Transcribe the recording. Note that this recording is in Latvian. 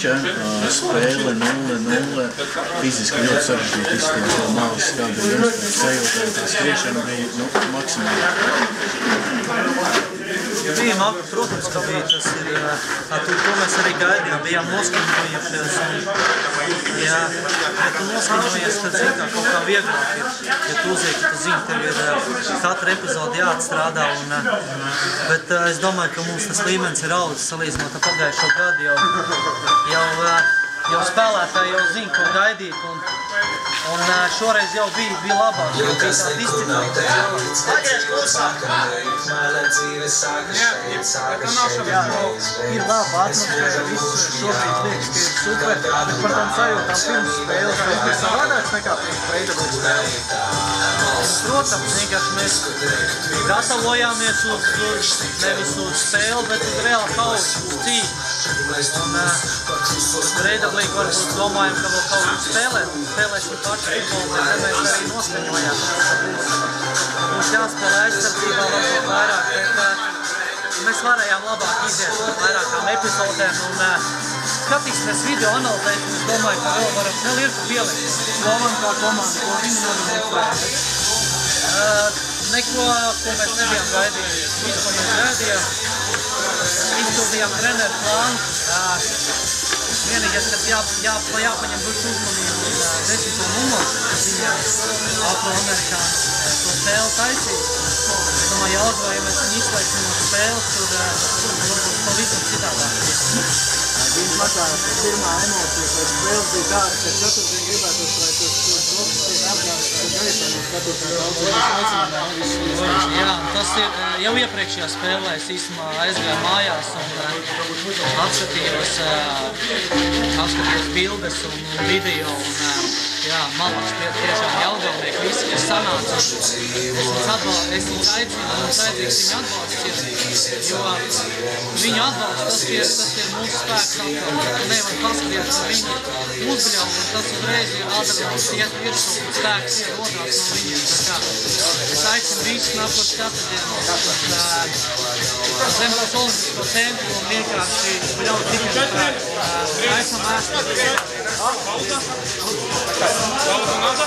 mača, spēle 0-0, fiziski ļoti sarežģīti izskatījās no malas, kāda sajūta, tā skriešana bija nu, maksimāli. Bija, protams, ka bija tas ir, to, to mēs arī gaidījām, bijām noskaņojušies. Un, jā, ja tu noskaņojies, tad zini, kā kaut kā vieglāk ir. Ja tu uzzini, ka tu zini, tev ir katra epizode jāatstrādā. Un, bet es domāju, ka mums tas līmenis ir audzis salīdzinot ar pagājušo gadu. Jau, jau, jau spēlētāji jau zina, ko gaidīt. Un, Un šoreiz jau bija, bija labāk, jo bija tā disciplīna. Pagriez klusāk! Jā, jā, ir laba atmosfēra, viss šobrīd liekas, ka ir super, bet par tām sajūtām pirms spēles tas bija savādāks nekā pirms Breidabliks spēles. Protams, vienkārši mēs gatavojāmies uz, uz, nevis uz spēli, bet uz reāli kausu, uz cīņu. Un uh, Breidablīgi varbūt domājam, ka vēl kaut kur spēlēt, spēlēsim pašu futbolu, bet mēs arī noskaņojām. Mums jāspēlē aizsardzībā varbūt vairāk, bet uh, mēs varējām labāk iziet vairākām epizodēm un uh, skatīsimies video analizēt, un es domāju, ka vēl varam, vēl ir pielikt. Slovan kā komanda, ko viņi nodemonstrē. Neko, ko mēs nebijām gaidījuši. Visu, ko mēs gaidījām, izpildījām treneru plānu. Vienīgais, kas jā, jā, jāpaņem būs uzmanību uz desmito numuru, kas viņa afroamerikāni to spēli taisīs. Es domāju, Jelgavā, ja mēs viņu izslēgsim no spēles, tad varbūt pavisam citādāk. Pirmā emocija pēc spēles bija tāda, ka ceturtdien gribētos, lai tas Jā, tas ir jau iepriekšējā spēlē, es īstenībā aizgāju mājās un apskatījos, apskatījos bildes un video un jā, malaks tie tiešām Jelgavnieki, visi, kas sanāca. Es viņus atbalstu, es viņus aicinu, mums vajadzīgs viņu atbalsts, jo viņu atbalsts, tas ir, tas ir mūsu spēks atkal. Nevar ka viņi uzbļauj, un tas uzreiz ir adrenalīns iet virsū, spēks ir rodās no viņiem. Tā kā es aicinu visus nākot skatīt zem tos olimpisko centru un vienkārši bļaut tikai spēku. Esam ēst. Pausa nada?